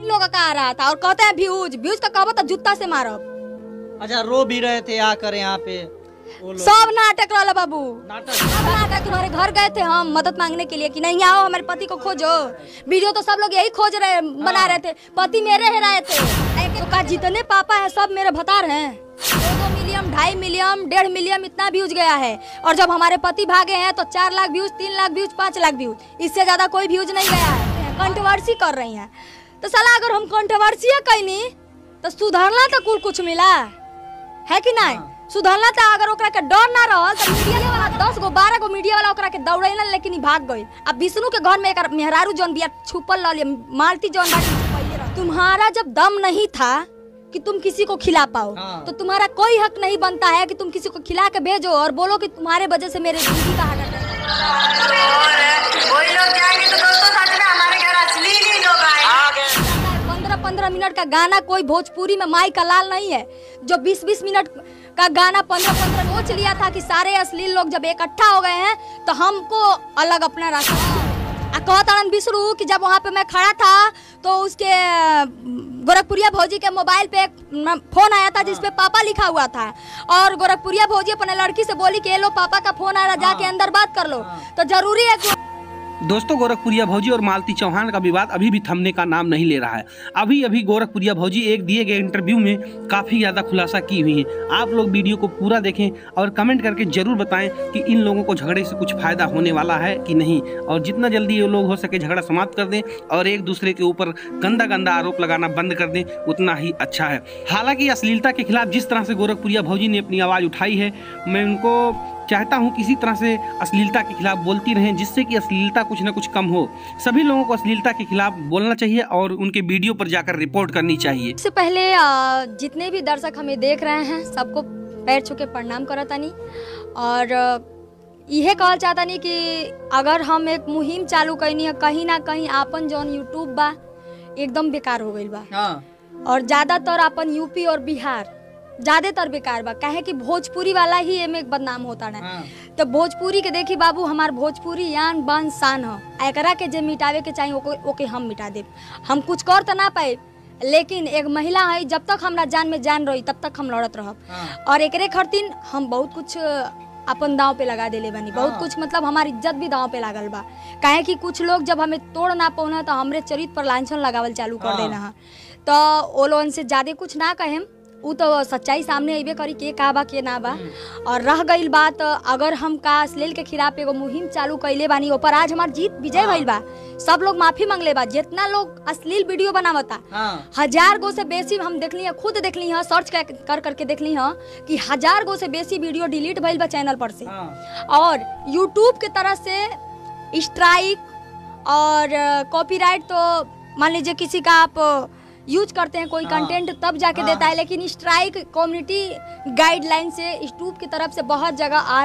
लोगों का आ रहा था और कहते हैं व्यूज़ व्यूज़ का कहबो तो जूता से मारो। अच्छा रो भी रहे थे आकर यहाँ पे? सब नाटक रहला बाबू। नाटक? सब नाटक तुम्हारे घर गए थे हम मदद मांगने के लिए कि नहीं आओ हमारे पति को खोजो। वीडियो तो सब लोग यही खोज रहे बना रहे थे। पति मेरे ही रहे थे। तो का जितने पापा है सब मेरे भतार हैं। दो दो मिलियन ढाई मिलियन डेढ़ मिलियन इतना व्यूज़ गया है। और जब हमारे पति भागे हैं तो चार लाख व्यूज़ तीन लाख व्यूज़ पाँच लाख व्यूज़ इससे ज़्यादा कोई व्यूज़ नहीं गया है। कंट्रोवर्सी कर रही हैं। तो साला अगर हम कंट्रोवर्सी कैनी तो सुधरना तो कुल कुछ मिला। है कि नहीं? सुधरना था अगर ओकरा के डर ना रहल तो मीडिया वाला दस गो बारह गो मीडिया वाला ओकरा के दौड़ेला लेकिन भाग गई अब विष्णु के घर में एक मेहरारू जौन बिया छुपल रहली मालती जौन बाटी तुम्हारा जब दम नहीं था कि तुम किसी को खिला पाओ हाँ। तो तुम्हारा कोई हक नहीं बनता है कि तुम किसी को खिला के भेजो और बोलो कि तुम्हारे वजह से मेरे दीदी का हार्ट मिनट का गाना कोई भोजपुरी में माई का लाल नहीं है। जो बीस बीस मिनट का गाना पंद्रह पंद्रह सोच लिया था कि सारे अश्लील लोग जब इकट्ठा हो गए हैं तो हमको अलग अपना रास्ता कहत विष्णु कि जब वहाँ पे मैं खड़ा था तो उसके गोरखपुरिया भौजी के मोबाइल पे एक फ़ोन आया था जिसपे पापा लिखा हुआ था। और गोरखपुरिया भौजी अपने लड़की से बोली कि ये लो पापा का फ़ोन आ रहा जाके अंदर बात कर लो। तो ज़रूरी है दोस्तों, गोरखपुरिया भौजी और मालती चौहान का विवाद अभी भी थमने का नाम नहीं ले रहा है। अभी अभी गोरखपुरिया भौजी एक दिए गए इंटरव्यू में काफ़ी ज़्यादा खुलासा की हुई है। आप लोग वीडियो को पूरा देखें और कमेंट करके ज़रूर बताएँ कि इन लोगों को झगड़े से कुछ फ़ायदा होने वाला है कि नहीं। और जितना जल्दी ये लोग हो सके झगड़ा समाप्त कर दें और एक दूसरे के ऊपर गंदा गंदा आरोप लगाना बंद कर दें, उतना ही अच्छा है। हालाँकि अश्लीलता के खिलाफ जिस तरह से गोरखपुरिया भौजी ने अपनी आवाज़ उठाई है, मैं उनको चाहता हूँ किसी तरह से अश्लीलता के खिलाफ बोलती रहें जिससे कि अश्लीलता कुछ ना कुछ कम हो। सभी लोगों को अश्लीलता के खिलाफ बोलना चाहिए और उनके वीडियो पर जाकर रिपोर्ट करनी चाहिए। इससे पहले जितने भी दर्शक हमें देख रहे हैं सबको पैर छू के प्रणाम करतानी और इहे कहल चाहतानी कि अगर हम एक मुहिम चालू कैनी है कहीं ना कहीं आपन जौन यूट्यूब बा एकदम बेकार हो गईल बा। हाँ। और ज़्यादातर अपन यूपी और बिहार ज़्यादातर बेकार बा। काहे कि भोजपुरी वाला ही एमे बदनाम होता ना। हाँ। तो भोजपुरी के देखी बाबू हमार भोजपुरी यान बन शान ह। एकरा के जे मिटावे के चाहिए ओके, ओके हम मिटा देब। हम कुछ कर तो ना पाए लेकिन एक महिला है जब तक हमरा जान में जान रही तब तक हम लड़त रहब। हाँ। और एकरे खरतीन हम बहुत कुछ अपन दांव पे लगा देले बनी। बहुत हाँ। कुछ मतलब हमारी इज़्ज़त भी दांव पे लागल बा। काहे कि कुछ लोग जब हमें तोड़ ना पौना तो हमरे चरित्र पर लांछन लगावल चालू कर हाँ। देना है। तो ओ लोगन से ज़्यादा कुछ ना कहेम। उ तो सच्चाई सामने अबे करी के का बा के ना बा और रह गईल बात अगर हम का अश्लील के खिलाफ एगो मुहिम चालू कैले बानी ऊपर आज हमार जीत विजय भइल बा। सब लोग माफ़ी मांगले बा जितना लोग अश्लील वीडियो बनावता। हाँ। हज़ार गो से बेसी हम देखली है खुद देखली है सर्च कर कर करके देखली है कि हज़ार गो से बेसी वीडियो डिलीट भइल बा चैनल पर से। हाँ। और यूट्यूब के तरफ़ से स्ट्राइक और कॉपीराइट तो मान लीजिए किसी का आप यूज़ करते हैं कोई हाँ। कंटेंट तब जाके हाँ, देता है लेकिन स्ट्राइक कम्युनिटी गाइडलाइन से यूट्यूब की तरफ़ से बहुत जगह आ रहा